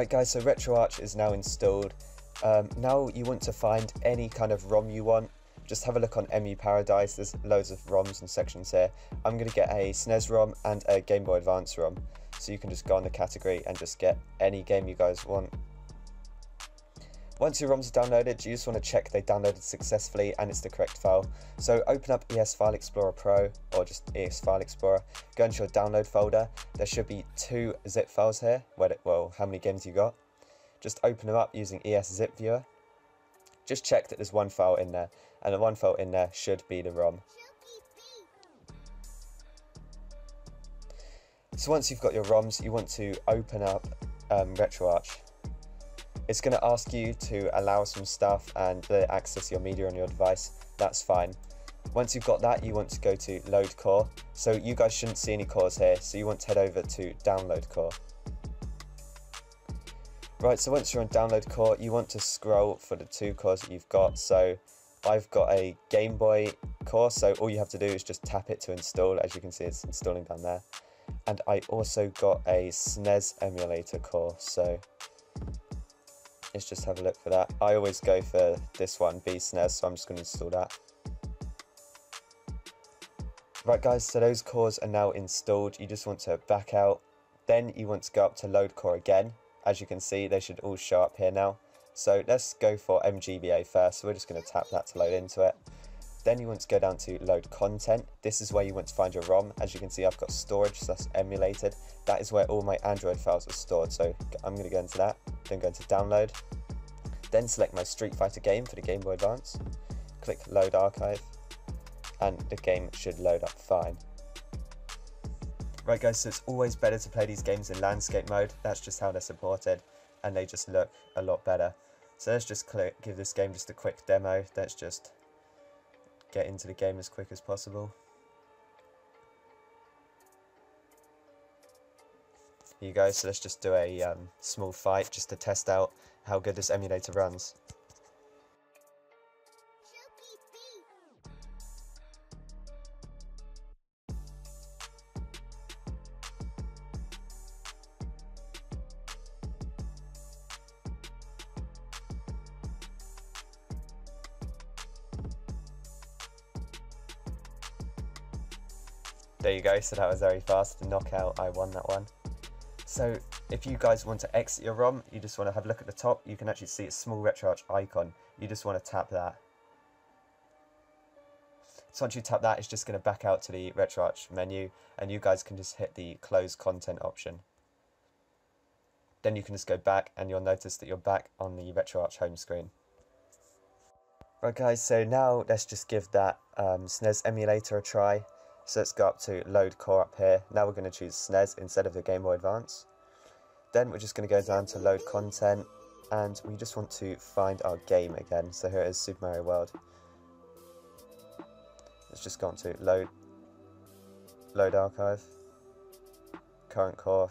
Right guys, so RetroArch is now installed. Um, now you want to find any kind of ROM you want. Just have a look on EmuParadise, there's loads of ROMs and sections here. I'm going to get a SNES ROM and a Game Boy Advance ROM. So you can just go on the category and just get any game you guys want. Once your ROMs are downloaded, you just want to check they downloaded successfully and it's the correct file. So open up ES File Explorer Pro or just ES File Explorer, go into your download folder. There should be two zip files here, where well, how many games you got. Just open them up using ES Zip Viewer. Just check that there's one file in there, and the one file in there should be the ROM. So once you've got your ROMs, you want to open up um, RetroArch. It's going to ask you to allow some stuff and access your media on your device. That's fine. Once you've got that, you want to go to load core. So you guys shouldn't see any cores here. So you want to head over to download core. Right, so once you're on download core, you want to scroll for the two cores that you've got. So I've got a Game Boy core, so all you have to do is just tap it to install. As you can see, it's installing down there. And I also got a SNES emulator core, so let's just have a look for that. I always go for this one, BSNES, so I'm just going to install that. Right guys, so those cores are now installed. You just want to back out. Then you want to go up to load core again. As you can see, they should all show up here now. So let's go for MGBA first. So we're just going to tap that to load into it. Then you want to go down to load content. This is where you want to find your ROM. As you can see, I've got storage, that's emulated. That is where all my Android files are stored. So I'm going to go into that, then go into download. Then select my Street Fighter game for the Game Boy Advance. Click load archive, and the game should load up fine. Right guys, so it's always better to play these games in landscape mode. That's just how they're supported, and they just look a lot better. So let's just click, give this game just a quick demo. Let's just get into the game as quick as possible. Here you go, so let's just do a um, small fight just to test out how good this emulator runs. There you go, so that was very fast. The knockout, I won that one. So if you guys want to exit your ROM, you just want to have a look at the top, you can actually see a small RetroArch icon. You just want to tap that. So once you tap that, it's just going to back out to the RetroArch menu, and you guys can just hit the close content option. Then you can just go back, and you'll notice that you're back on the RetroArch home screen. Right guys, so now let's just give that um, SNES emulator a try. So let's go up to load core up here. Now we're going to choose SNES instead of the Game Boy Advance. Then we're just going to go down to load content and we just want to find our game again. So here it is Super Mario World. Let's just go on to load, load archive, current core.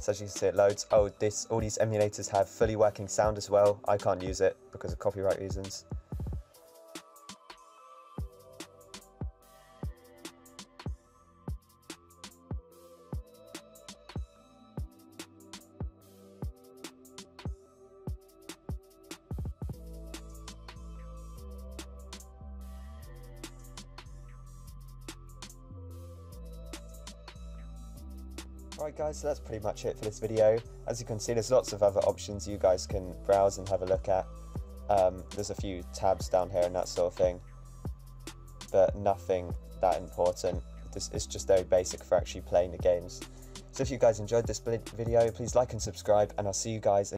So as you can see it loads. Oh, this all these emulators have fully working sound as well. I can't use it because of copyright reasons. Right guys, so that's pretty much it for this video. As you can see, there's lots of other options you guys can browse and have a look at. Um, there's a few tabs down here and that sort of thing, but nothing that important. This is just very basic for actually playing the games. So if you guys enjoyed this video, please like and subscribe, and I'll see you guys.